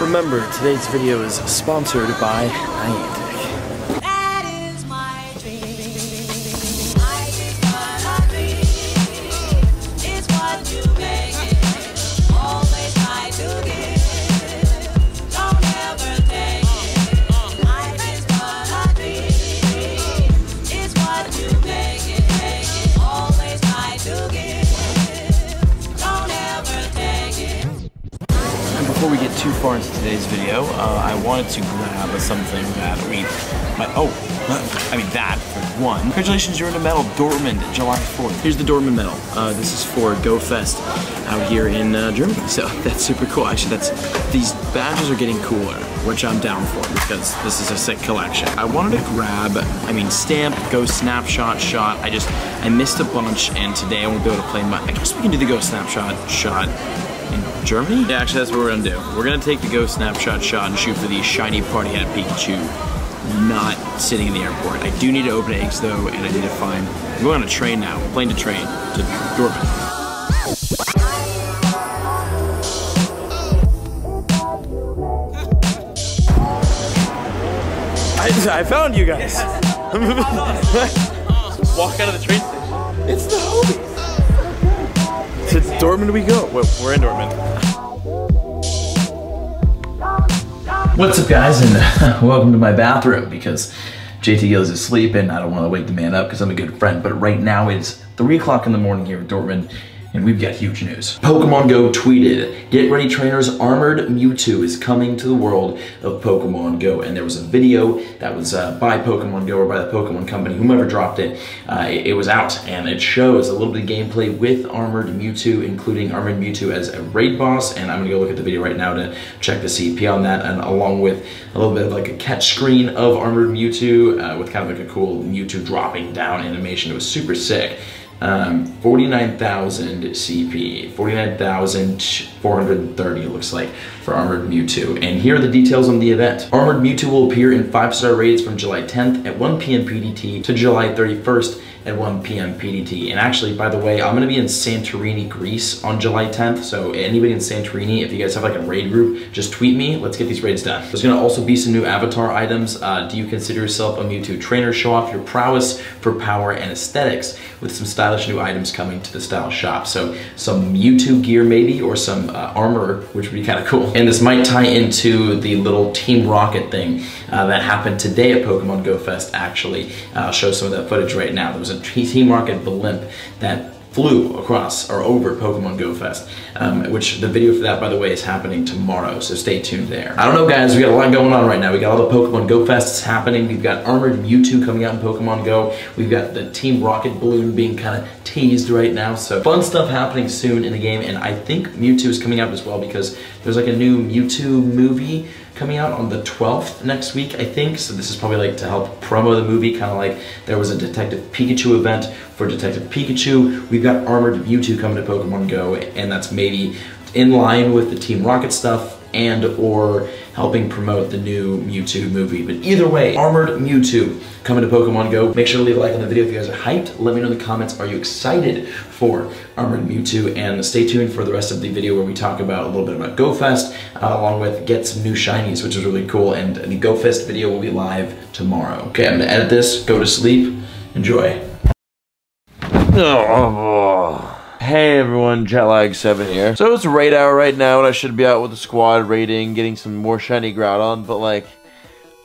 Remember, today's video is sponsored by Niantic. Today's video, uh, I wanted to grab something that we, oh, I mean that for one. Congratulations, you're in a medal, Dortmund, July 4th. Here's the Dortmund medal. Uh, this is for GoFest out here in uh, Germany. So that's super cool. Actually, that's these badges are getting cooler, which I'm down for because this is a sick collection. I wanted to grab, I mean, stamp, go snapshot, shot. I just, I missed a bunch, and today I won't be able to play my. I guess we can do the go snapshot shot in Germany? Yeah, actually, that's what we're gonna do. We're gonna take the Go Snapshot shot and shoot for the shiny party hat Pikachu, not sitting in the airport. I do need to open eggs though, and I need to find. I'm going on a train now, plane to train to Dortmund. I, I found you guys. Walk out of the train station. It's the homies. Dortmund we go. We're in Dortmund. What's up, guys, and welcome to my bathroom because JT is asleep and I don't want to wake the man up because I'm a good friend. But right now it's 3 o'clock in the morning here in Dortmund and we've got huge news. Pokemon Go tweeted, Get ready trainers, Armored Mewtwo is coming to the world of Pokemon Go. And there was a video that was uh, by Pokemon Go or by the Pokemon Company, whomever dropped it. Uh, it, it was out and it shows a little bit of gameplay with Armored Mewtwo, including Armored Mewtwo as a raid boss. And I'm gonna go look at the video right now to check the CP on that and along with a little bit of like a catch screen of Armored Mewtwo uh, with kind of like a cool Mewtwo dropping down animation. It was super sick. Um, 49,000 CP, 49,430 it looks like for Armored Mewtwo. And here are the details on the event. Armored Mewtwo will appear in 5-star raids from July 10th at 1 p.m. PDT to July 31st at 1 p.m. PDT. And actually, by the way, I'm gonna be in Santorini, Greece on July 10th. So anybody in Santorini, if you guys have like a raid group, just tweet me. Let's get these raids done. There's gonna also be some new avatar items. Uh, do you consider yourself a Mewtwo trainer? Show off your prowess for power and aesthetics with some stylish new items coming to the style shop. So some Mewtwo gear maybe, or some uh, armor, which would be kind of cool. And this might tie into the little Team Rocket thing uh, that happened today at Pokemon Go Fest actually. Uh, I'll show some of that footage right now. There was a Team Rocket blimp that flew across or over Pokemon Go Fest, um, which the video for that, by the way, is happening tomorrow, so stay tuned there. I don't know, guys, we got a lot going on right now. We got all the Pokemon Go Fests happening. We've got Armored Mewtwo coming out in Pokemon Go. We've got the Team Rocket balloon being kind of teased right now, so fun stuff happening soon in the game, and I think Mewtwo is coming out as well because there's like a new Mewtwo movie coming out on the 12th next week, I think. So this is probably like to help promo the movie, kind of like there was a Detective Pikachu event for Detective Pikachu. We've got Armored Mewtwo coming to Pokemon Go, and that's maybe in line with the Team Rocket stuff and or helping promote the new Mewtwo movie. But either way, Armored Mewtwo coming to Pokemon Go. Make sure to leave a like on the video if you guys are hyped. Let me know in the comments, are you excited for Armored Mewtwo? And stay tuned for the rest of the video where we talk about a little bit about GoFest, uh, along with get some new shinies, which is really cool. And the GoFest video will be live tomorrow. Okay, I'm gonna edit this, go to sleep, enjoy. Hey everyone, Jetlag7 here. So it's raid hour right now and I should be out with the squad raiding, getting some more shiny Groudon, but like,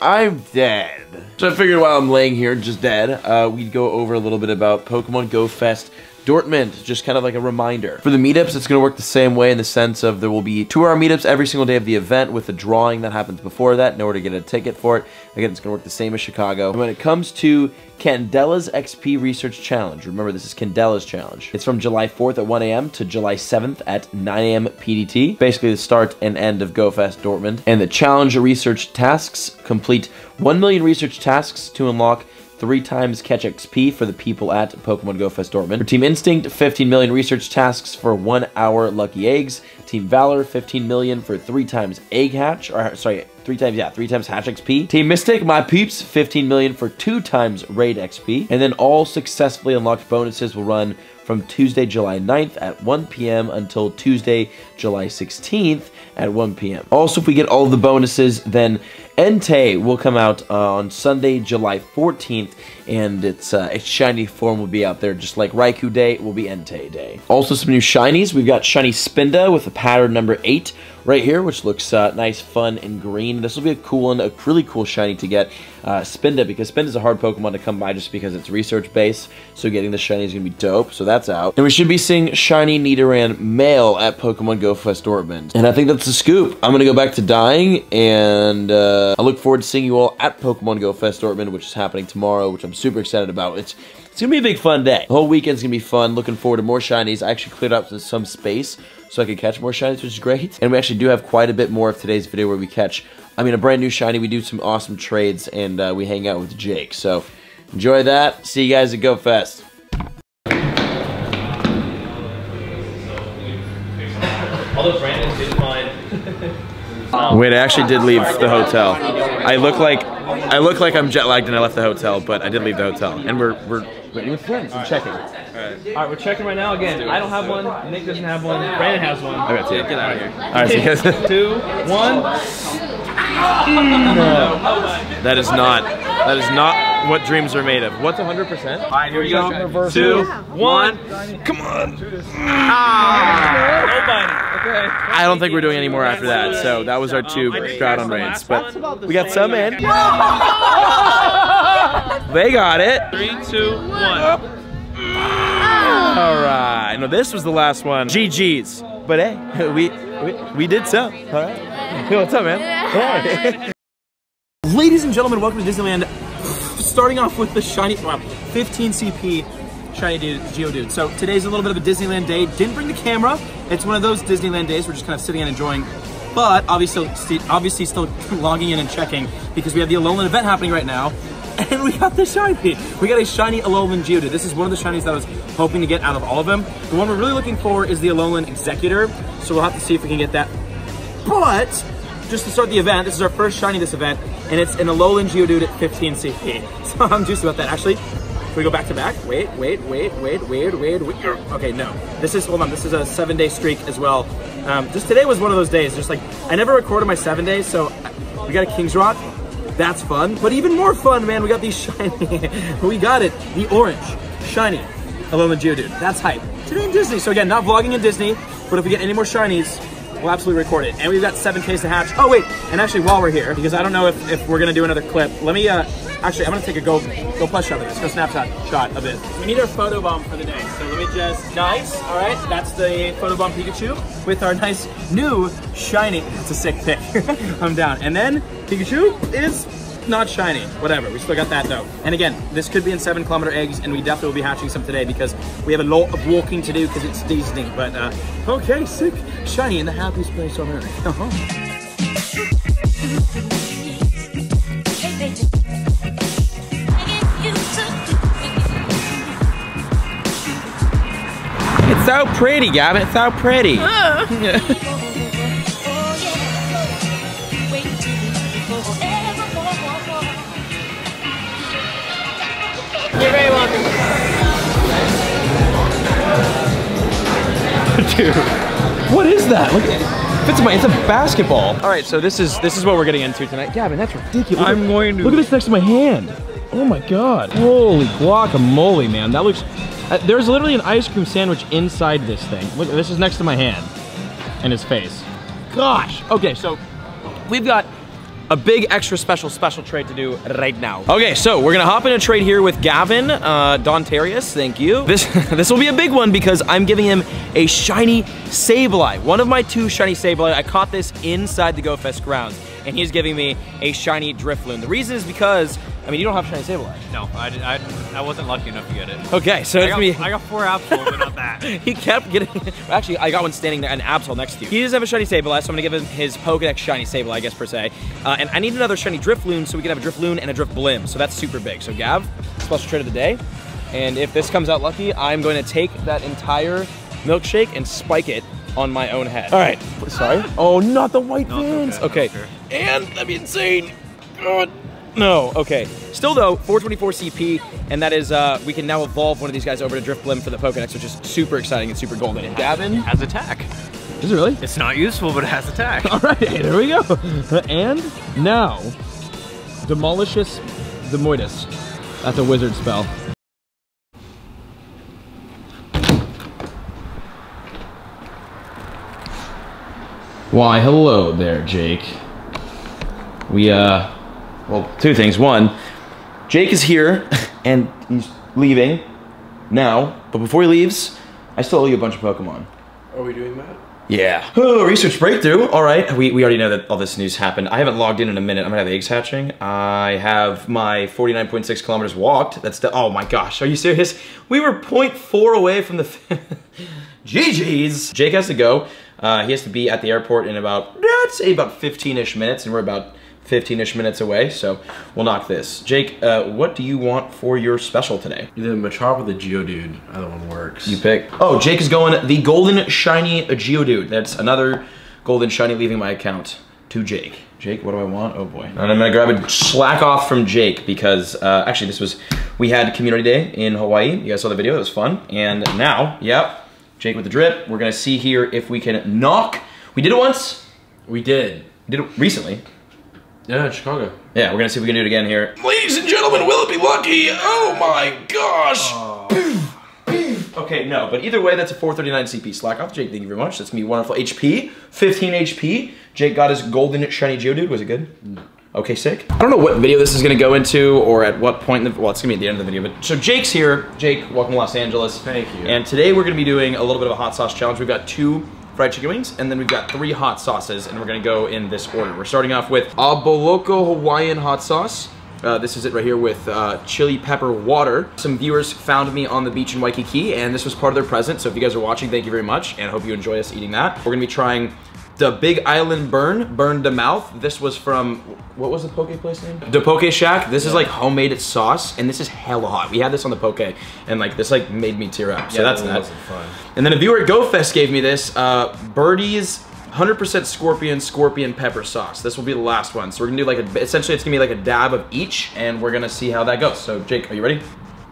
I'm dead. So I figured while I'm laying here just dead, uh, we'd go over a little bit about Pokemon Go Fest Dortmund, just kind of like a reminder. For the meetups, it's going to work the same way in the sense of there will be two-hour meetups every single day of the event with a drawing that happens before that in order to get a ticket for it. Again, it's going to work the same as Chicago. And when it comes to Candela's XP Research Challenge, remember this is Candela's Challenge. It's from July 4th at 1 a.m. to July 7th at 9 a.m. PDT. Basically the start and end of GoFest Dortmund. And the challenge research tasks complete 1 million research tasks to unlock three times catch XP for the people at Pokemon Go Fest Dortmund. For Team Instinct, 15 million research tasks for one hour lucky eggs. Team Valor, 15 million for three times egg hatch, or sorry, three times, yeah, three times hatch XP. Team Mystic, my peeps, 15 million for two times raid XP. And then all successfully unlocked bonuses will run from Tuesday, July 9th at 1 p.m. until Tuesday, July 16th at 1 p.m. Also, if we get all the bonuses, then Entei will come out uh, on Sunday, July 14th, and its uh, its shiny form will be out there, just like Raikou Day it will be Entei Day. Also, some new shinies. We've got Shiny Spinda with a pattern number 8 right here, which looks uh, nice, fun, and green. This will be a cool one, a really cool shiny to get. Uh, Spinda, because Spinda is a hard Pokemon to come by just because it's research based, so getting the shiny is going to be dope, so that's out. And we should be seeing Shiny Nidoran male at Pokemon Go Fest Dortmund. And I think that's the scoop. I'm going to go back to dying, and uh, I look forward to seeing you all at Pokemon Go Fest Dortmund, which is happening tomorrow, which I'm super excited about. It's it's gonna be a big fun day. The whole weekend's gonna be fun. Looking forward to more shinies. I actually cleared up some space so I could catch more shinies, which is great. And we actually do have quite a bit more of today's video where we catch, I mean, a brand new shiny. We do some awesome trades and uh, we hang out with Jake. So enjoy that. See you guys at Go Fest. Although Brandon did find. Wait, I actually did leave the hotel. I look like I look like I'm jet lagged and I left the hotel, but I did leave the hotel. And we're we're waiting with friends and checking. All right, we're checking right now. Again, I don't have one. Nick doesn't have one. Brandon has one. I got two. Get out of here. All right, see you guys. Two, one. That is not that is not what dreams are made of. What's 100%? All right, here we go. Two, one. Come on. Ah. Nobody. Okay. I don't think we're doing any more after that. So that was our two Groudon raids, but we got some in. They got it. Three, two, one. All right. No, this was the last one. GG's. But hey, we we, we did some. All right. Hey, what's up, man? Hey. Ladies and gentlemen, welcome to Disneyland. Starting off with the shiny, wow, 15 CP shiny dude, Geodude. So today's a little bit of a Disneyland day. Didn't bring the camera. It's one of those Disneyland days we're just kind of sitting and enjoying. But obviously, obviously still logging in and checking because we have the Alolan event happening right now. And we got the shiny. We got a shiny Alolan Geodude. This is one of the shinies that I was hoping to get out of all of them. The one we're really looking for is the Alolan Exeggutor. So we'll have to see if we can get that but just to start the event, this is our first shiny this event, and it's an Alolan Geodude at 15 CP. So I'm juiced about that. Actually, can we go back to back? Wait, wait, wait, wait, wait, wait, wait. Okay, no. This is, hold on, this is a seven day streak as well. Um, just today was one of those days, just like, I never recorded my seven days, so we got a King's Rock. That's fun. But even more fun, man, we got these shiny, we got it, the orange, shiny Alolan Geodude. That's hype. Today in Disney. So again, not vlogging in Disney, but if we get any more shinies, we'll absolutely record it. And we've got 7Ks to hatch. Oh wait, and actually while we're here, because I don't know if, if we're gonna do another clip, let me, uh, actually I'm gonna take a go, go plus shot of this, go snapshot shot of it. We need our photo bomb for the day. So let me just, nice, all right, that's the photo bomb Pikachu with our nice new shiny, it's a sick pic, I'm down. And then Pikachu is not shiny. Whatever, we still got that though. And again, this could be in seven kilometer eggs, and we definitely will be hatching some today because we have a lot of walking to do because it's Disney. But uh, okay, sick, shiny in the happiest place on earth. Uh-huh. It's so pretty, Gavin. It's so pretty. You're Dude, what is that? Look, it's, my, it's a basketball. All right, so this is this is what we're getting into tonight. Gavin, that's ridiculous. I'm going to- look at this next to my hand. Oh my god! Holy guacamole, man! That looks. Uh, there's literally an ice cream sandwich inside this thing. Look, this is next to my hand, and his face. Gosh. Okay, so we've got a big extra special special trade to do right now. Okay, so we're gonna hop in a trade here with Gavin uh, Dontarius. Thank you. This this will be a big one because I'm giving him a shiny Sableye, one of my two shiny Sableye. I caught this inside the GoFest grounds, and he's giving me a shiny Drifloon. The reason is because I mean you don't have shiny Sableye. No, I, I, I wasn't lucky enough to get it. Okay, so I it's got, me. I got four Absols, but not that. he kept getting. Actually, I got one standing there, an Absol next to you. He does have a shiny Sableye, so I'm gonna give him his Pokedex shiny Sableye, I guess per se. Uh, and I need another shiny Drifloon, so we can have a Drifloon and a Drifblim. So that's super big. So Gav, special trade of the day. And if this comes out lucky, I'm going to take that entire milkshake and spike it on my own head. All right. Sorry. Oh, not the white No, it's okay, Okay. And that'd be insane. God. No, okay. Still though, 424 CP, and that is, uh, we can now evolve one of these guys over to Drifblim for the Pokedex, which is super exciting and super golden. Gavin has attack. Is it really? It's not useful, but it has attack. All right, here we go. And now, Demolicious Demoitus. That's a wizard spell. Why, hello there, Jake. We, uh, well, two things. One, Jake is here and he's leaving now, but before he leaves, I still owe you a bunch of Pokemon. Are we doing that? Yeah. Oh, research breakthrough. All right. We, we already know that all this news happened. I haven't logged in in a minute. I'm gonna have eggs hatching. I have my 49.6 kilometers walked. That's the, oh my gosh. Are you serious? We were 0.4 away from the, GG's. Jake has to go. Uh, he has to be at the airport in about, I'd say about 15-ish minutes, and we're about 15-ish minutes away, so we'll knock this. Jake, uh, what do you want for your special today? Either Machop or the Geodude. Either one works. You pick. Oh, Jake is going the golden shiny Geodude. That's another golden shiny leaving my account to Jake. Jake, what do I want? Oh boy. And I'm gonna grab a Slakoth from Jake because uh, actually this was, we had community day in Hawaii. You guys saw the video, it was fun. And now, yep, Jake with the drip. We're gonna see here if we can knock. We did it once. We did. We did it recently. Yeah, in Chicago. Yeah, we're gonna see if we can do it again here. Ladies and gentlemen, will it be lucky? Oh my gosh! Oh. Okay, no, but either way, that's a 439 CP. Slakoth, Jake. Thank you very much. That's me, wonderful HP. 15 HP. Jake got his golden shiny Geodude. Was it good? Mm. Okay, sick. I don't know what video this is gonna go into or at what point in the, well, it's gonna be at the end of the video, but so Jake's here. Jake, welcome to Los Angeles. Thank you. And today we're gonna be doing a little bit of a hot sauce challenge. We've got two fried chicken wings, and then we've got three hot sauces, and we're gonna go in this order. We're starting off with Aboloko Hawaiian hot sauce. Uh, this is it right here with uh, chili pepper water. Some viewers found me on the beach in Waikiki, and this was part of their present. So if you guys are watching, thank you very much, and I hope you enjoy us eating that. We're gonna be trying the Big Island Burn, Burn to Mouth. This was from, what was the poke place name? The Poke Shack. This is like homemade sauce, and this is hella hot. We had this on the poke, and like this like made me tear up. So that's that that. fun. And then a viewer at GoFest gave me this, uh, Birdie's 100% Scorpion Scorpion Pepper Sauce. This will be the last one. So we're gonna do like a, essentially it's gonna be like a dab of each, and we're gonna see how that goes. So Jake, are you ready?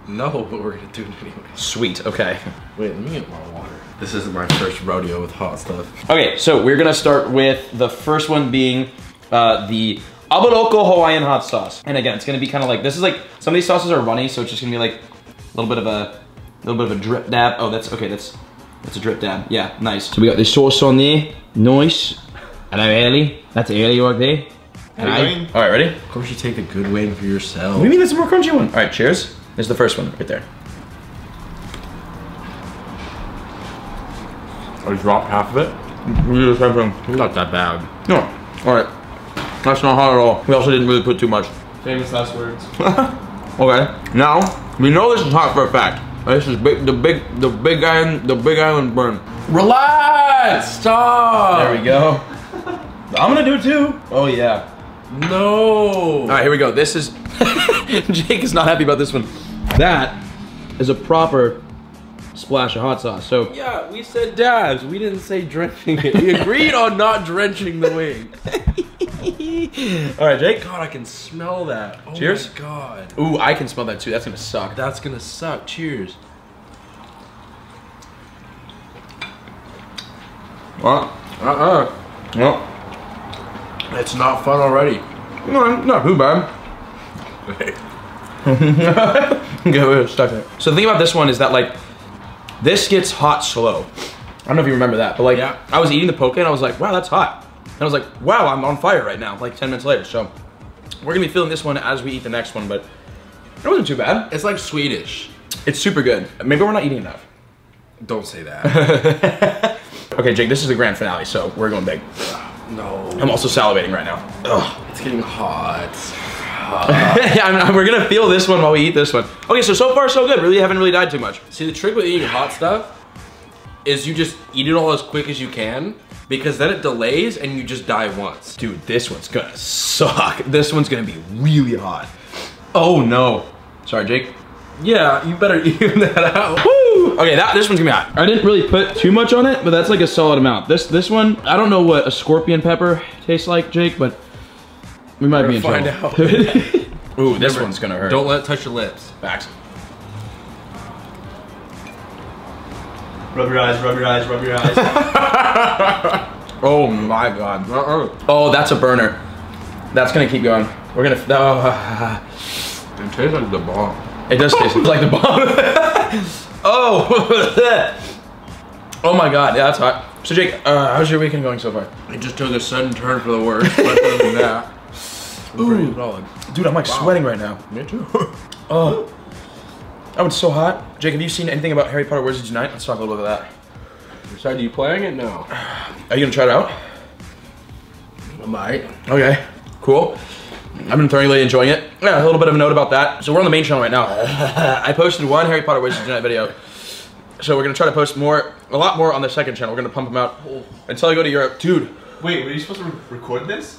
No, but we're gonna do it anyway. Sweet, okay. Wait, let me get my water. This isn't my first rodeo with hot stuff. Okay, so we're gonna start with the first one being uh, the Aboloko Hawaiian hot sauce. And again, it's gonna be kind of like, this is like, some of these sauces are runny, so it's just gonna be like a little bit of a, little bit of a drip dab. Oh, that's, okay, that's, that's a drip dab. Yeah, nice. So we got the sauce on there, nice. Hello, Ellie. That's Ellie right there. Hello. All right, ready? Of course, you take the good wing for yourself. What do you mean that's a more crunchy one? All right, cheers. This is the first one right there. I dropped half of it. We do the same thing. Not that bad. No. All right. That's not hot at all. We also didn't really put too much. Famous last words. Okay. Now we know this is hot for a fact. Uh, this is big. The big. The big island. The big island burn. Relax! Stop! There we go. I'm gonna do it too. Oh yeah. No! All right, here we go. This is. Jake is not happy about this one. That is a proper splash of hot sauce. So Yeah, we said dabs. We didn't say drenching it. We agreed on not drenching the wing. All right, Jake. God, I can smell that. Oh Cheers. my god. Ooh, I can smell that too. That's gonna suck. That's gonna suck. Cheers. Well, Uh-uh. well, It's not fun already. no, not too bad. Get stuck in it. So the thing about this one is that like, this gets hot slow. I don't know if you remember that, but like, Yeah. I was eating the poke and I was like, wow, that's hot. And I was like, wow, I'm on fire right now. Like 10 minutes later. So we're gonna be feeling this one as we eat the next one, but it wasn't too bad. It's like Swedish. It's super good. Maybe we're not eating enough. Don't say that. Okay, Jake, this is the grand finale, so we're going big. no. I'm also salivating right now. Ugh. It's getting hot. yeah, I mean, we're gonna feel this one while we eat this one. Okay, so so far so good. Really haven't really died too much. See, the trick with eating hot stuff is you just eat it all as quick as you can because then it delays and you just die once. Dude, this one's gonna suck. This one's gonna be really hot. Oh no. Sorry, Jake. Yeah, you better even that out. Woo! Okay, that this one's gonna be hot. I didn't really put too much on it, but that's like a solid amount. This this one, I don't know what a scorpion pepper tastes like, Jake, but we might be in Find trouble. out. Ooh, this Never- one's gonna hurt. Don't let it touch your lips. Facts. Rub your eyes, rub your eyes, rub your eyes. Oh my god. Uh-uh. Oh, that's a burner. That's gonna keep going. We're gonna. Oh, It tastes like the bomb. it does taste like the bomb. oh. oh my god. Yeah, that's hot. So Jake, uh, how's your weekend going so far? It just took a sudden turn for the worse, but other than that, pretty solid. Dude, I'm like sweating right now. Me too. Oh. That it's so hot. Jake, have you seen anything about Harry Potter Wizards Unite? Let's talk a little bit about that. Besides, you playing it? No. Are you gonna try it out? I might. Okay, cool. I've been thoroughly enjoying it. Yeah, a little bit of a note about that. So we're on the main channel right now. I posted one Harry Potter Wizards Unite video. So we're gonna try to post more, a lot more on the second channel. We're gonna pump them out oh. until I go to Europe. Dude, Wait, were you supposed to re- record this?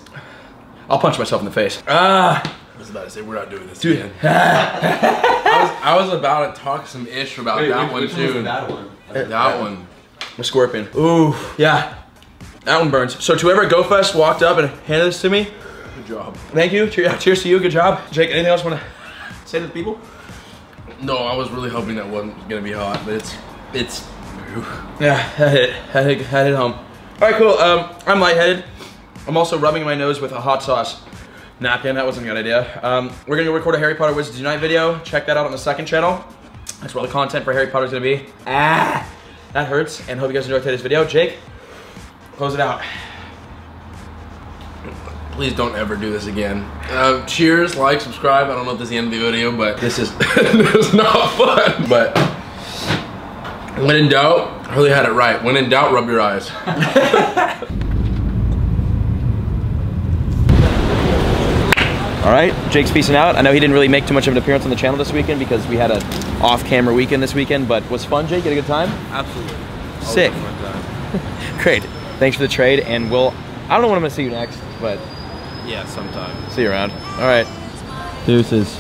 I'll punch myself in the face. Ah, I was about to say we're not doing this dude. again. I was, I was about to talk some ish about that one too. that one? That one. A scorpion. Ooh, yeah. That one burns. So to whoever at GoFest walked up and handed this to me, Good job. thank you. Cheer- Cheers to you. Good job. Jake, anything else you wanna say to the people? No, I was really hoping that wasn't gonna be hot, but it's it's. Yeah, that hit. That hit, that hit home. All right, cool. Um, I'm lightheaded. I'm also rubbing my nose with a hot sauce napkin. That wasn't a good idea. Um, we're gonna go record a Harry Potter Wizards Unite video. Check that out on the second channel. That's where all the content for Harry Potter is gonna be. Ah, that hurts. And hope you guys enjoyed today's video. Jake, close it out. Please don't ever do this again. Uh, cheers, like, subscribe. I don't know if this is the end of the video, but this is this is not fun. But when in doubt, I really had it right. When in doubt, rub your eyes. All right, Jake's peacing out. I know he didn't really make too much of an appearance on the channel this weekend because we had a off-camera weekend this weekend, but was fun, Jake? You had a good time? Absolutely. Sick. Great. Thanks for the trade, and we'll, I don't know when I'm gonna see you next, but Yeah, sometime. see you around. All right. Deuces.